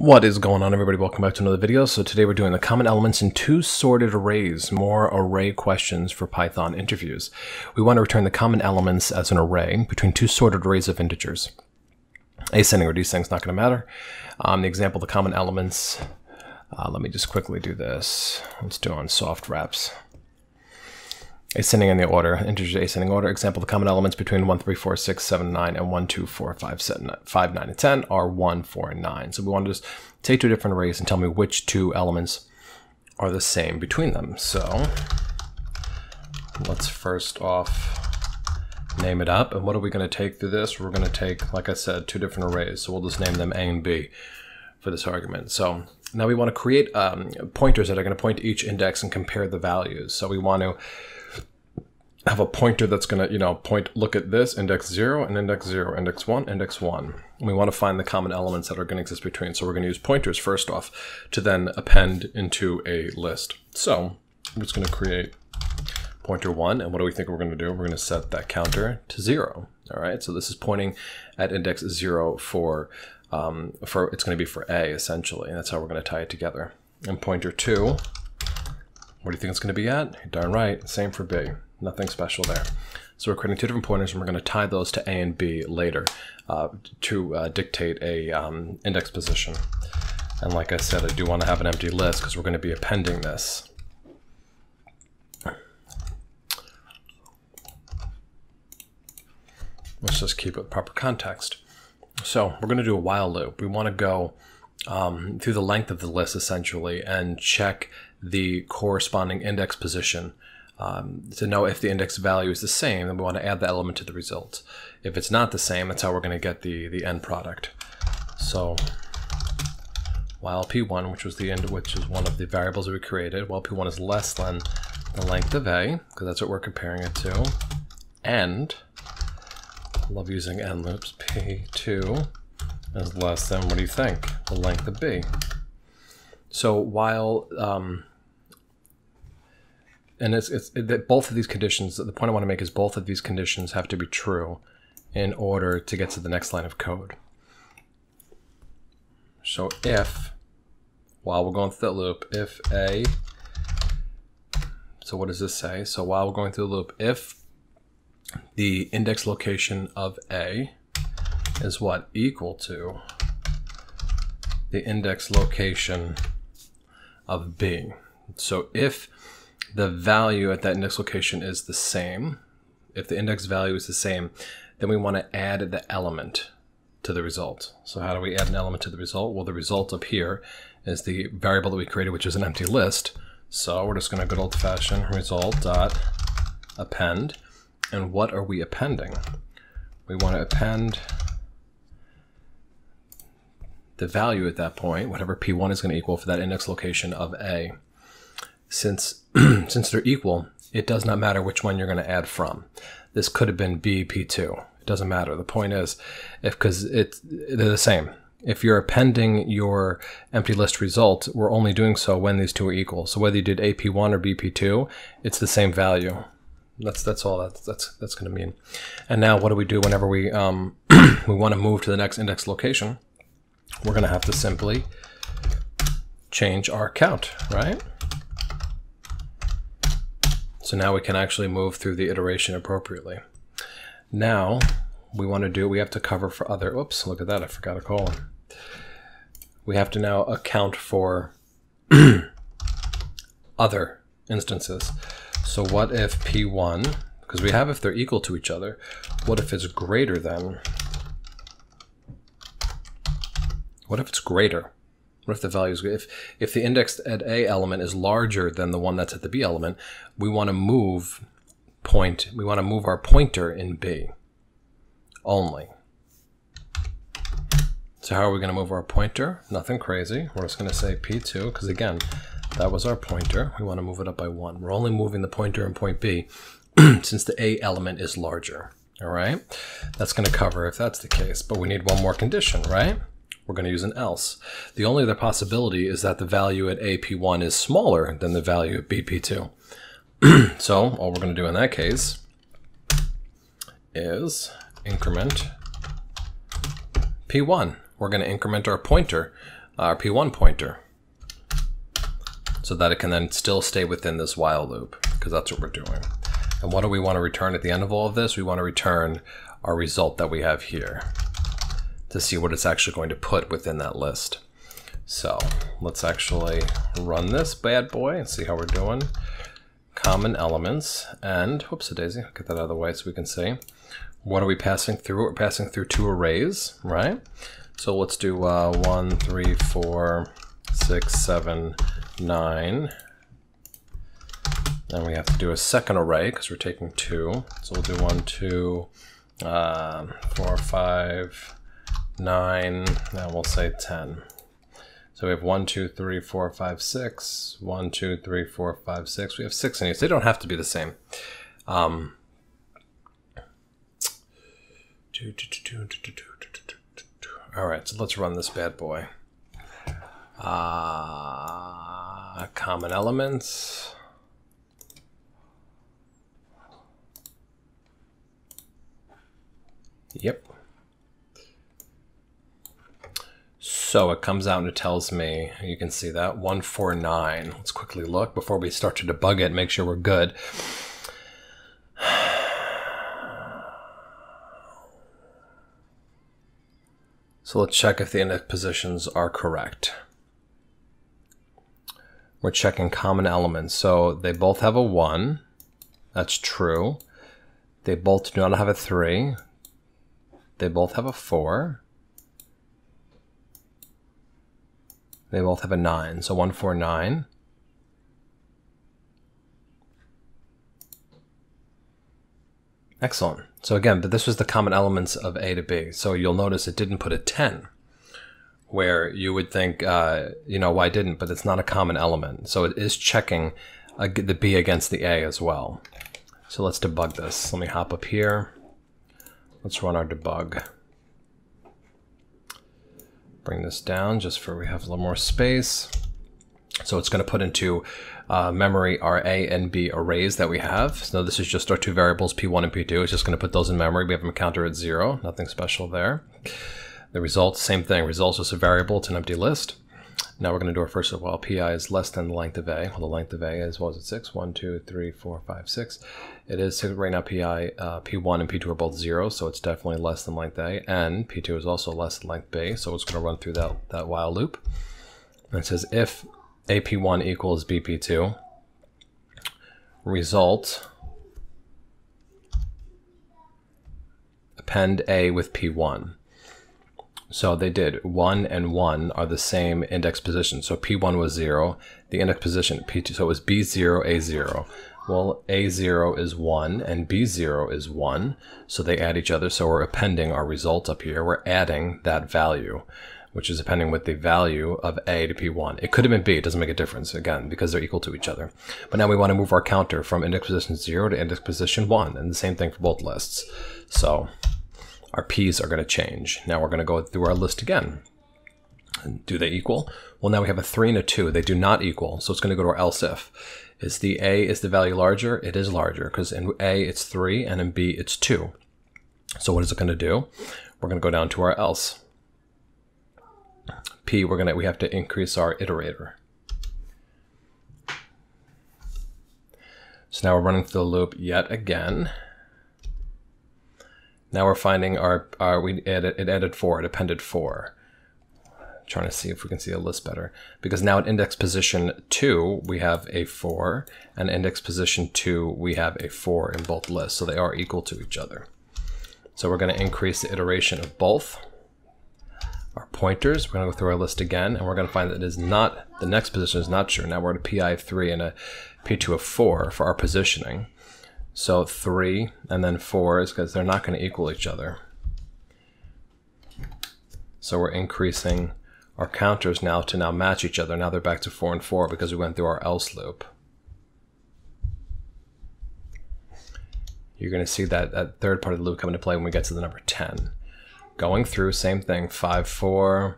What is going on everybody? Welcome back to another video. So today we're doing the common elements in two sorted arrays, more array questions for Python interviews. We want to return the common elements as an array between two sorted arrays of integers. Ascending or descending is not going to matter. Um, the example, the common elements, uh, let me just quickly do this. Let's do on soft wraps ascending in the order, integer ascending order. Example, the common elements between 1, 3, 4, 6, 7, 9, and 1, 2, 4, 5, 7, 5, 9, and 10 are 1, 4, and 9. So we want to just take two different arrays and tell me which two elements are the same between them. So let's first off name it up. And what are we going to take through this? We're going to take, like I said, two different arrays. So we'll just name them A and B for this argument. So now we want to create um, pointers that are going to point to each index and compare the values. So we want to have a pointer that's going to, you know, point, look at this, index 0 and index 0, index 1, index 1. And we want to find the common elements that are going to exist between. So we're going to use pointers first off to then append into a list. So I'm just going to create pointer 1. And what do we think we're going to do? We're going to set that counter to 0. All right, so this is pointing at index 0 for, um, for it's going to be for A, essentially. And that's how we're going to tie it together. And pointer 2, what do you think it's going to be at? Darn right, same for B. Nothing special there. So we're creating two different pointers and we're going to tie those to A and B later uh, to uh, dictate a um, index position. And like I said, I do want to have an empty list because we're going to be appending this. Let's just keep it proper context. So we're going to do a while loop. We want to go um, through the length of the list essentially and check the corresponding index position um, to know if the index value is the same, then we want to add the element to the result. If it's not the same, that's how we're going to get the, the end product. So while p1, which was the end, which is one of the variables we created, while p1 is less than the length of a, because that's what we're comparing it to, and love using end loops, p2 is less than, what do you think, the length of b. So while um, and it's, it's that both of these conditions, the point I want to make is both of these conditions have to be true in order to get to the next line of code. So if, while we're going through the loop, if a, so what does this say? So while we're going through the loop, if the index location of a is what? Equal to the index location of b. So if the value at that index location is the same, if the index value is the same, then we want to add the element to the result. So how do we add an element to the result? Well, the result up here is the variable that we created, which is an empty list. So we're just going to good old fashioned result dot append. And what are we appending? We want to append the value at that point, whatever P1 is going to equal for that index location of A since since they're equal, it does not matter which one you're going to add from. This could have been BP2. It doesn't matter. The point is, if because it's they're the same. If you're appending your empty list result, we're only doing so when these two are equal. So whether you did AP1 or BP2, it's the same value. That's that's all that's that's that's going to mean. And now, what do we do whenever we um, we want to move to the next index location? We're going to have to simply change our count, right? So now we can actually move through the iteration appropriately. Now we want to do, we have to cover for other, oops, look at that, I forgot a colon. We have to now account for other instances. So what if P1, because we have if they're equal to each other, what if it's greater than, what if it's greater? What if the value is if if the index at A element is larger than the one that's at the B element, we want to move point. We want to move our pointer in B only. So how are we going to move our pointer? Nothing crazy. We're just going to say P2 because again, that was our pointer. We want to move it up by one. We're only moving the pointer in point B since the A element is larger. All right, that's going to cover if that's the case, but we need one more condition, right? We're going to use an else. The only other possibility is that the value at AP1 is smaller than the value at BP2. so all we're going to do in that case is increment P1. We're going to increment our pointer our P1 pointer so that it can then still stay within this while loop because that's what we're doing. And what do we want to return at the end of all of this? We want to return our result that we have here to see what it's actually going to put within that list. So let's actually run this bad boy and see how we're doing. Common elements and, whoops a daisy, get that out of the way so we can see. What are we passing through? We're passing through two arrays, right? So let's do uh, one, three, four, six, seven, nine. Then we have to do a second array because we're taking two. So we'll do one, two, um, four, five, nine, and we'll say 10. So we have one, two, three, four, five, six. One, two, three, four, five, six. We have six in these. They don't have to be the same. Um, all right, so let's run this bad boy. Uh, common elements. Yep. So it comes out and it tells me, you can see that, 149. Let's quickly look before we start to debug it, make sure we're good. So let's check if the index positions are correct. We're checking common elements. So they both have a 1. That's true. They both do not have a 3. They both have a 4. They both have a 9, so 149. Excellent. So again, but this was the common elements of A to B. So you'll notice it didn't put a 10, where you would think, uh, you know, why didn't? But it's not a common element. So it is checking uh, the B against the A as well. So let's debug this. Let me hop up here. Let's run our debug bring this down just for we have a little more space. So it's going to put into uh, memory our A and B arrays that we have. So this is just our two variables, P1 and P2. It's just going to put those in memory. We have them counter at zero, nothing special there. The result, same thing. Results is a variable, it's an empty list. Now we're going to do our first of all. Pi is less than the length of A. Well, the length of A is, what was it, 6? 1, 2, 3, 4, 5, 6. It is right now Pi, uh, P1 and P2 are both 0, so it's definitely less than length A. And P2 is also less than length B, so it's going to run through that, that while loop. And it says if AP1 equals BP2, result append A with P1. So they did 1 and 1 are the same index position. So P1 was 0, the index position P2, so it was B0, A0. Well, A0 is 1 and B0 is 1, so they add each other. So we're appending our result up here. We're adding that value, which is appending with the value of A to P1. It could have been B, it doesn't make a difference, again, because they're equal to each other. But now we want to move our counter from index position 0 to index position 1, and the same thing for both lists. So our p's are going to change. Now we're going to go through our list again. Do they equal? Well, now we have a 3 and a 2. They do not equal, so it's going to go to our else if. Is the a, is the value larger? It is larger, because in a it's 3, and in b it's 2. So what is it going to do? We're going to go down to our else. p, we're going to, we have to increase our iterator. So now we're running through the loop yet again. Now we're finding our, our we added, it added four, it appended four. Trying to see if we can see the list better. Because now at index position two, we have a four, and index position two, we have a four in both lists. So they are equal to each other. So we're going to increase the iteration of both our pointers. We're going to go through our list again, and we're going to find that it is not, the next position is not true. Now we're at a PI of 3 and a P2 of 4 for our positioning. So 3 and then 4 is because they're not going to equal each other. So we're increasing our counters now to now match each other. Now they're back to 4 and 4 because we went through our else loop. You're going to see that, that third part of the loop come into play when we get to the number 10. Going through, same thing, 5, 4.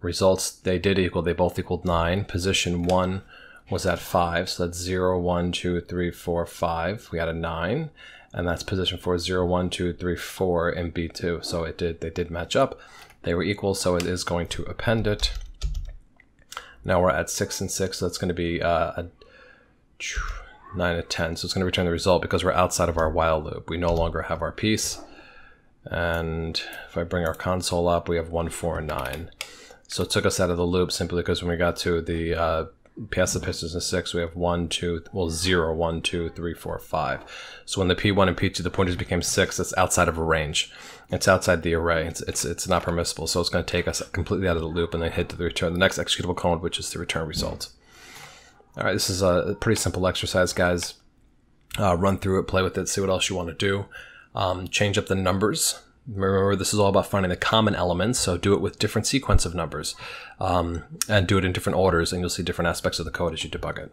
Results, they did equal, they both equaled 9. Position 1 was at 5. So that's 0, 1, 2, 3, 4, 5. We had a 9. And that's position 4, 0, 1, 2, 3, 4 and B2. So it did they did match up. They were equal, so it is going to append it. Now we're at 6 and 6, so that's going to be uh, a 9 and 10. So it's going to return the result because we're outside of our while loop. We no longer have our piece. And if I bring our console up, we have 1, 4, and 9. So it took us out of the loop simply because when we got to the uh, past the pistons and 6, we have 1, 2, well 0, 1, 2, 3, 4, 5. So when the P1 and P2, the pointers became 6, that's outside of a range. It's outside the array. It's, it's, it's not permissible. So it's going to take us completely out of the loop and then hit the return, the next executable code, which is the return result. All right, this is a pretty simple exercise, guys. Uh, run through it, play with it, see what else you want to do. Um, change up the numbers. Remember, this is all about finding the common elements, so do it with different sequence of numbers um, and do it in different orders, and you'll see different aspects of the code as you debug it.